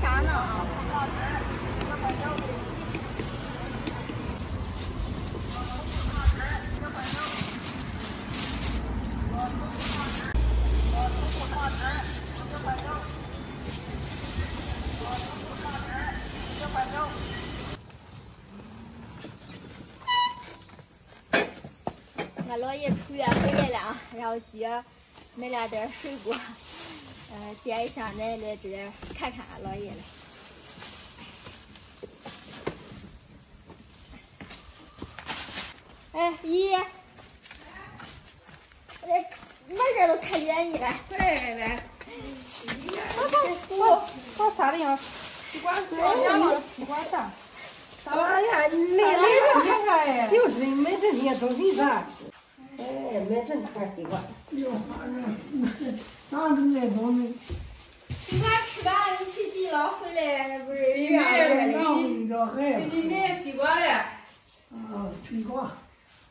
啥呢啊？俺姥爷出院回来了啊，然后今儿买了点水果，呃，点一下奶来这儿看看俺姥爷来。哎，姨，我这门这都看见你了，对来来，我我啥的呀？西瓜多，两毛西瓜啥。哎呀，买买这块就是买这些东西啥？哎，买这大块西瓜。西？西瓜吃完，你去地老回来，不是给你子？买西瓜嘞。啊，西瓜。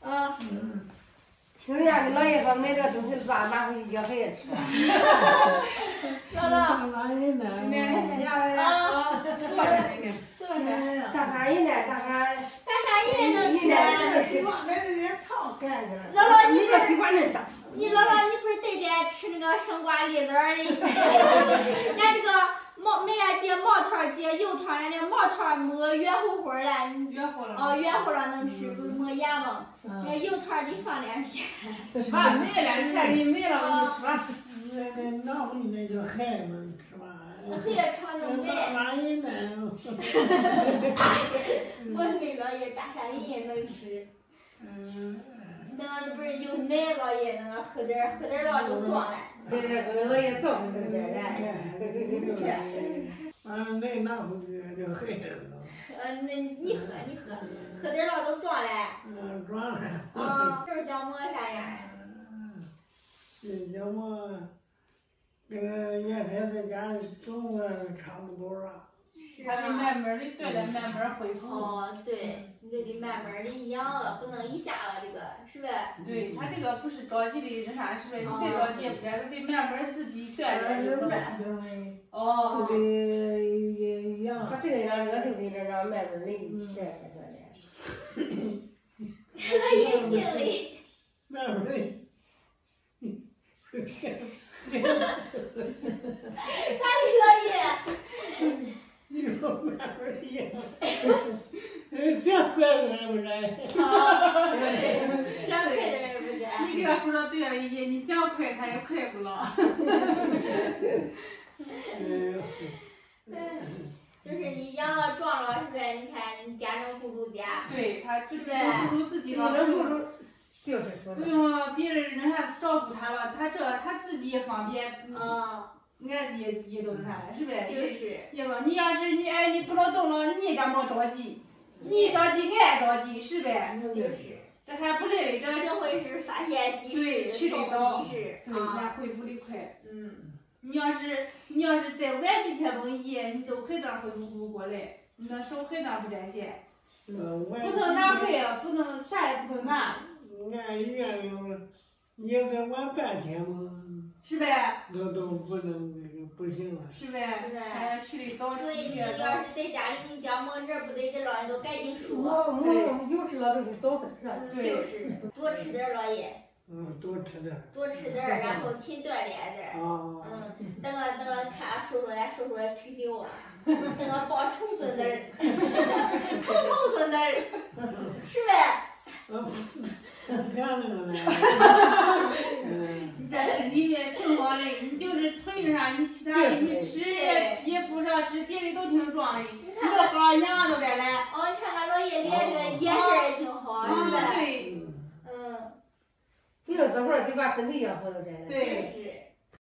啊，嗯，听人家的老爷说买这东西咋拿回去叫孩子吃？姥姥，哪里买？买下来啊，坐着那个。坐着，大啥人呢？大啥？大啥人能吃。西瓜买的也超干的。姥姥，你你这西瓜恁大？你姥姥，你吃那个生瓜栗子儿的？俺这个毛买了节毛桃儿节油桃儿，俺这毛桃儿磨圆乎乎儿的，圆乎了。哦，圆乎了能吃，不是磨盐吗？那油桃儿得放两天。吃吧，买了钱给你买了，我就吃吧。那那哪会那叫孩子们吃吧？黑也吃了能哪买。哪里买？我是给姥爷大山梨也能吃。嗯，那个不是有奶，姥爷那个喝点儿喝点儿了都壮了。对对，跟老爷造这点人。俺那哪会叫孩子？呃，那你喝你喝，喝点儿了都壮了。嗯，转了。啊，这叫磨啥样？这叫么？跟原先在家种的差不多了。是还得。慢慢的锻炼，慢慢恢复。哦，对，你就得慢慢的养了，不能一下子，呗？对他这个不是着急的那啥，是呗？你别着急，不然得慢慢自己锻炼。哦。这个养他这个让热就得这让慢慢的这样锻炼。姥爷姓李，慢慢的。咋的姥爷？你说慢慢的养，哎，想快点不然。啊，想快点儿不你这？说的对了，爷，你想快他也快不了。嗯，就是你养了壮了，是呗？你看你家能顾住家，对他自己能顾住自己了，就是说不。用别人那啥照顾他了，他这他自己也方便，嗯，你看也也都那啥了，是呗？就是。也不你要是你哎你不能动了，你也家没着急，你着急俺着急，是呗？就是，这还不累嘞，这幸亏是发现及时，去的早及时对，啊。俺恢复的快。嗯，你要是你要是再晚几天蒙医，你都还能恢复不过来，你那手还能不沾线，不能拿回啊，不能啥也不能拿，俺医院里你也得晚半天嘛，是呗？那都不能那个不行了。是呗？是呗还去的早所以你起越早要。是在家里，你叫蒙这不得给老人都赶紧说。我我有时了都得早点是吧？嗯，就是多吃点儿姥爷，嗯，多吃点。多吃点，然后勤锻炼点。啊。嗯，等我等我看俺叔叔，俺叔叔也退休了，等我抱重孙子儿，重重孙子儿，是呗？嗯，干那个嘞。嗯。你这身体也挺好的，你就是腿那啥，你其他的你吃也也不少吃，别的都挺壮的，你都好样都来了。哦，你看俺老爷爷这个眼神也挺好，是啊，呗？对嗯，你要这会儿得把身体养好了，真的。对是。